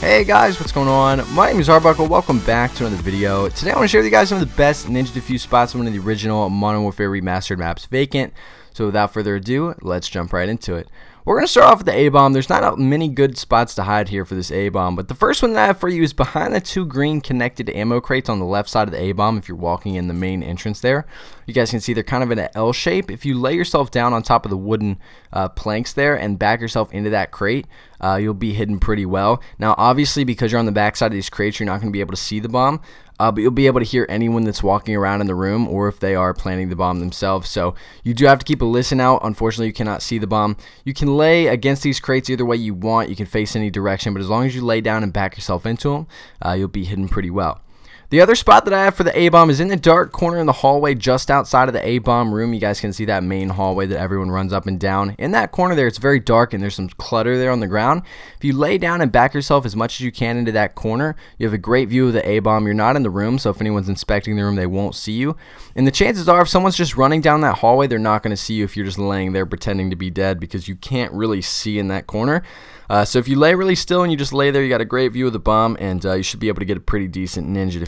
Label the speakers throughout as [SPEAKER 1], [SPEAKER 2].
[SPEAKER 1] Hey guys, what's going on? My name is Arbuckle. Welcome back to another video. Today I want to share with you guys some of the best Ninja Defuse spots on one of the original Modern Warfare Remastered maps, Vacant. So without further ado, let's jump right into it. We're going to start off with the A-bomb. There's not many good spots to hide here for this A-bomb, but the first one that I have for you is behind the two green connected ammo crates on the left side of the A-bomb if you're walking in the main entrance there. You guys can see they're kind of in an L shape. If you lay yourself down on top of the wooden uh, planks there and back yourself into that crate, uh, you'll be hidden pretty well. Now, obviously, because you're on the back side of these crates, you're not going to be able to see the bomb, uh, but you'll be able to hear anyone that's walking around in the room or if they are planting the bomb themselves. So you do have to keep a listen out. Unfortunately, you cannot see the bomb. You can lay against these crates either way you want. You can face any direction, but as long as you lay down and back yourself into them, uh, you'll be hidden pretty well. The other spot that I have for the A-bomb is in the dark corner in the hallway just outside of the A-bomb room. You guys can see that main hallway that everyone runs up and down. In that corner there, it's very dark and there's some clutter there on the ground. If you lay down and back yourself as much as you can into that corner, you have a great view of the A-bomb. You're not in the room, so if anyone's inspecting the room, they won't see you. And the chances are if someone's just running down that hallway, they're not going to see you if you're just laying there pretending to be dead because you can't really see in that corner. Uh, so if you lay really still and you just lay there, you got a great view of the bomb, and uh, you should be able to get a pretty decent ninja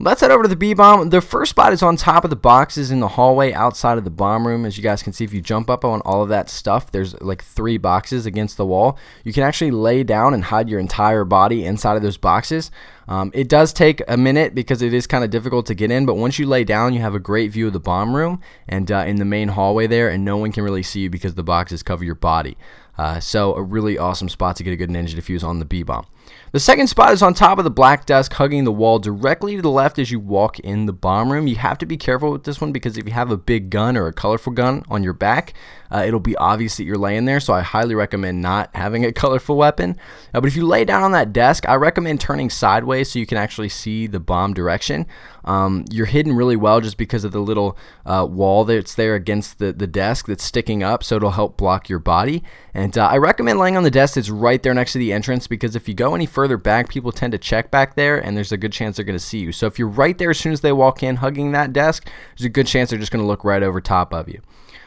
[SPEAKER 1] Let's head over to the B bomb. The first spot is on top of the boxes in the hallway outside of the bomb room. As you guys can see, if you jump up on all of that stuff, there's like three boxes against the wall. You can actually lay down and hide your entire body inside of those boxes. Um, it does take a minute because it is kind of difficult to get in, but once you lay down, you have a great view of the bomb room and uh, in the main hallway there, and no one can really see you because the boxes cover your body. Uh, so a really awesome spot to get a good ninja defuse on the B-bomb. The second spot is on top of the black desk, hugging the wall directly to the left as you walk in the bomb room. You have to be careful with this one because if you have a big gun or a colorful gun on your back, uh, it'll be obvious that you're laying there. So I highly recommend not having a colorful weapon. Uh, but if you lay down on that desk, I recommend turning sideways so you can actually see the bomb direction. Um, you're hidden really well just because of the little uh, wall that's there against the, the desk that's sticking up, so it'll help block your body. And uh, I recommend laying on the desk that's right there next to the entrance because if you go any further back, people tend to check back there, and there's a good chance they're going to see you. So if you're right there as soon as they walk in, hugging that desk, there's a good chance they're just going to look right over top of you.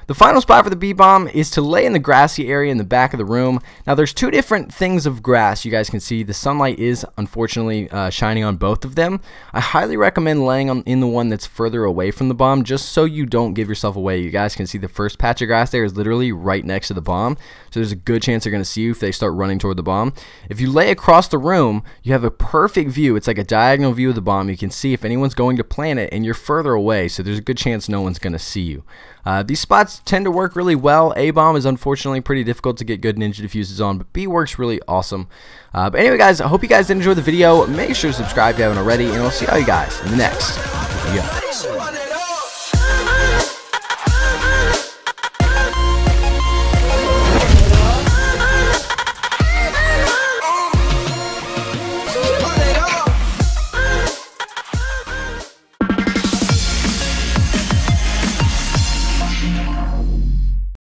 [SPEAKER 1] The final spot for the B-bomb is to lay in the grassy area in the back of the room. Now there's two different things of grass you guys can see. The sunlight is unfortunately uh, shining on both of them. I highly recommend laying on, in the one that's further away from the bomb just so you don't give yourself away. You guys can see the first patch of grass there is literally right next to the bomb. So there's a good chance they're going to see you if they start running toward the bomb. If you lay across the room, you have a perfect view. It's like a diagonal view of the bomb. You can see if anyone's going to plant it and you're further away. So there's a good chance no one's going to see you. Uh, these spots tend to work really well. A-bomb is unfortunately pretty difficult to get good ninja defuses on, but B works really awesome. Uh, but anyway, guys, I hope you guys did enjoy the video. Make sure to subscribe if you haven't already, and I'll see all you guys in the next video.